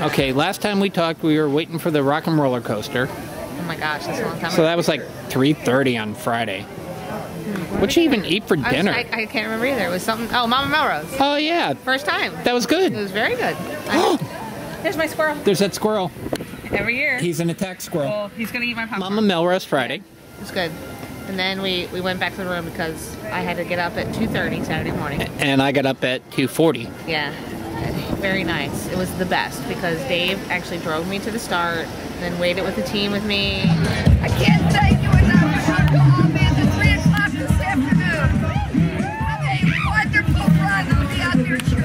Okay, last time we talked, we were waiting for the rock and roller coaster. Oh my gosh, that's a long time So ago. that was like 3:30 on Friday. What'd you even eat for I, was- dinner? I, I can't remember either. It was something. Oh, Mama Melrose. Oh yeah, First time. that was good. It was very good. I- There's my squirrel. There's that squirrel. Every year. He's an attack squirrel. well, he's gonna eat my popcorn. Mama Melrose Friday. It was good. And then we, we went back to the room because I had to get up at 2.30 Saturday morning. And I got up at 2:40. Yeah. Very nice. It was the best because Dave actually drove me to the start, then waited with the team with me. I can't thank you enough for your comment at 3 o'clock this afternoon. Have a wonderful run. I'll be out there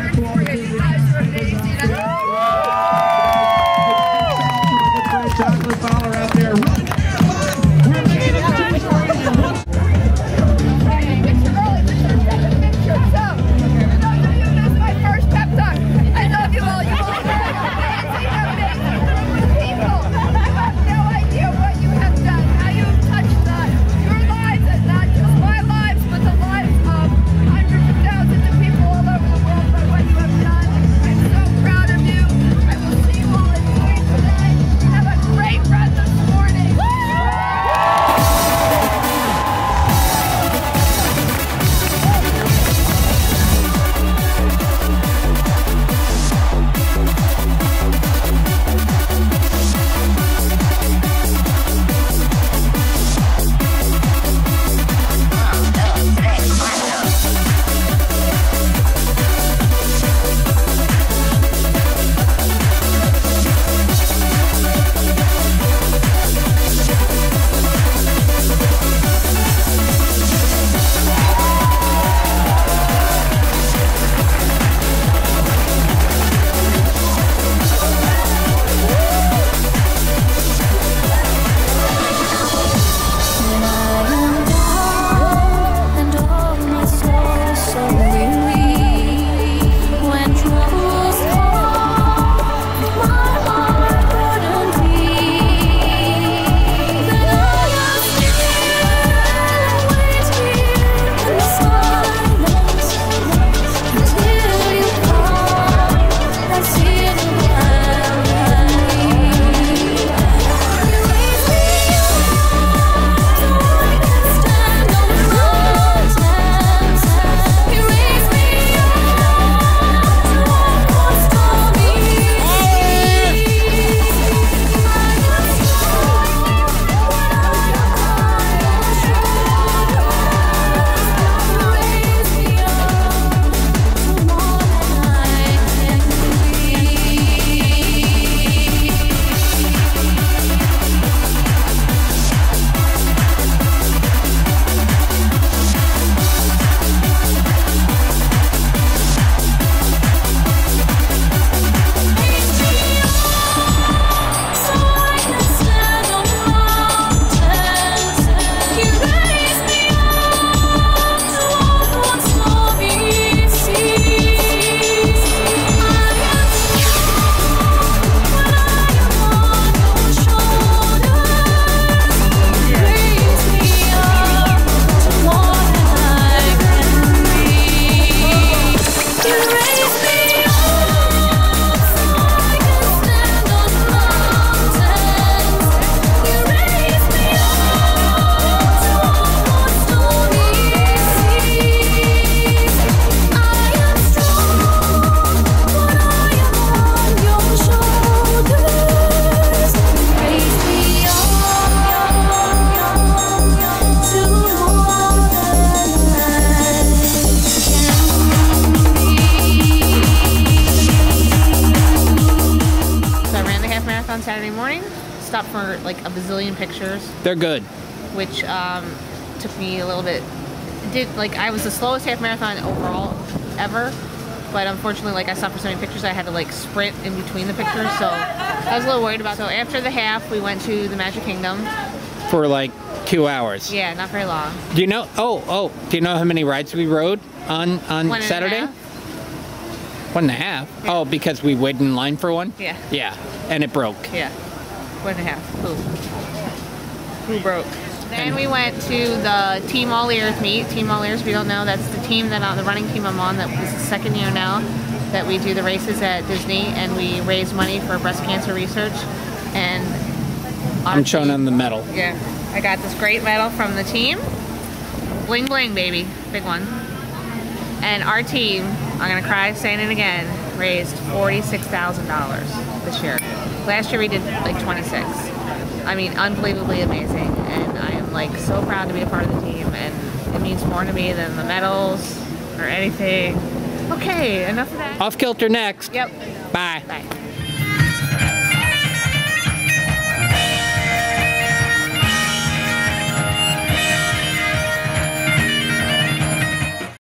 stopped for like a bazillion pictures, They're good. which um, took me a little bit. Did like I was the slowest half marathon overall ever, but unfortunately, like I stopped for so many pictures, I had to like sprint in between the pictures. So I was a little worried about. So after the half, we went to the Magic Kingdom. For like two hours. Yeah, not very long. Do you know? Oh, oh. Do you know how many rides we rode on on One Saturday? half. One and a half. Oh, because we waited in line for one. Yeah. Yeah, and it broke. Yeah, one and a half. Who? Who broke? Then we went to the Team All Ears meet. Team All Ears, if you don't know, that's the team that uh, the running team I'm on. That was the second year now. that we do the races at Disney and we raise money for breast cancer research. And I'm showing them the medal. Yeah, I got this great medal from the team. Bling bling, baby, big one. And our team, I'm gonna cry saying it again, raised forty-six thousand dollars this year. Last year we did like twenty-six. I mean, unbelievably amazing, and I am like so proud to be a part of the team, and it means more to me than the medals or anything. Okay, enough of that. Off kilter next. Yep. Bye. Bye.